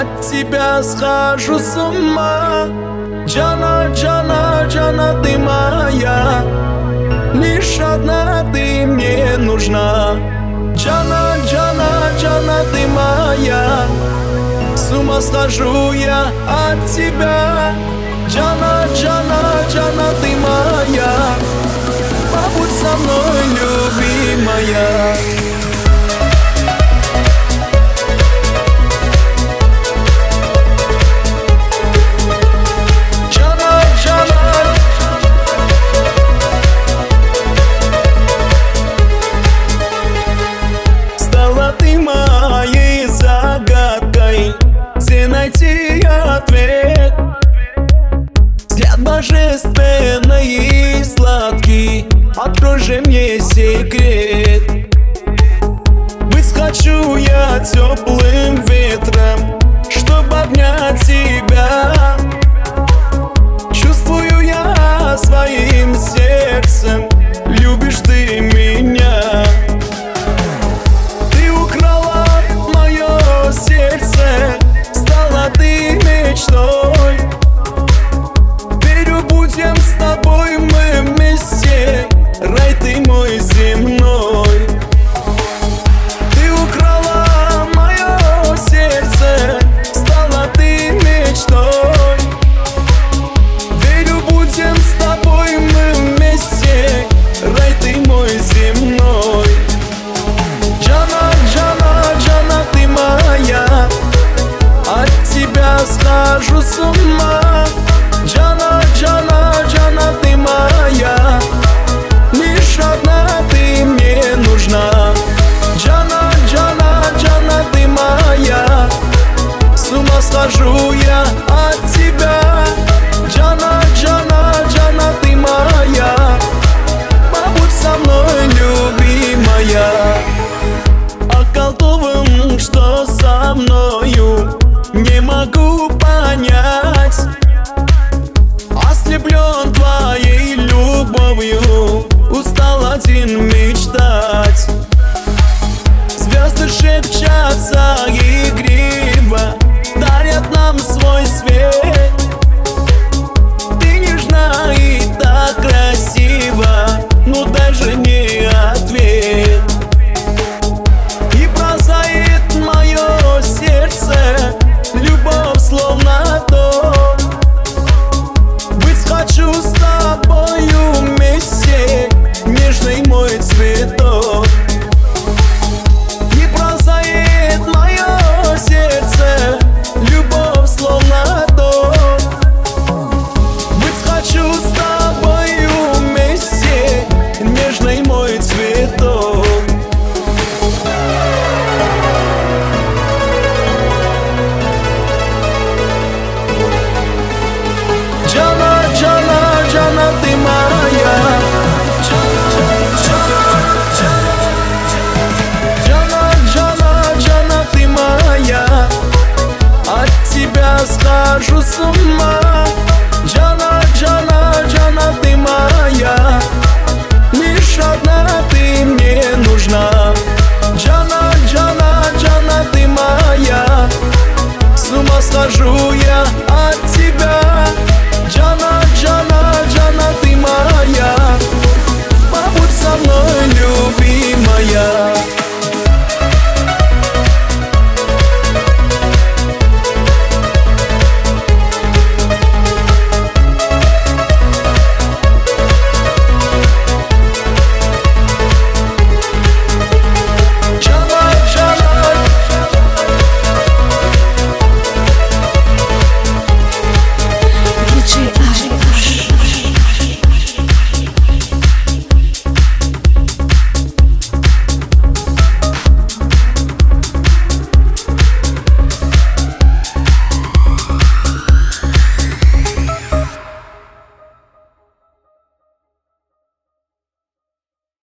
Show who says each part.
Speaker 1: от тебя схожу с ума. Джана, Джана, Джана, ты моя. Лишь одна ты мне нужна. Джана, Джана, Джана, ты моя. С ума схожу я от тебя. Джана, Джана, Джана, ты моя. Побудь со мной, любимая божественный и сладкий Открой же мне секрет. Быть хочу я теплым ветром Чтобы обнять тебя схожу схожу я от тебя. Джана, Джана, Джана, ты моя. Побудь со мной, любимая. Околдован, что со мною не могу понять. Ослеплен твоей любовью Устал один мечтать Джана, ты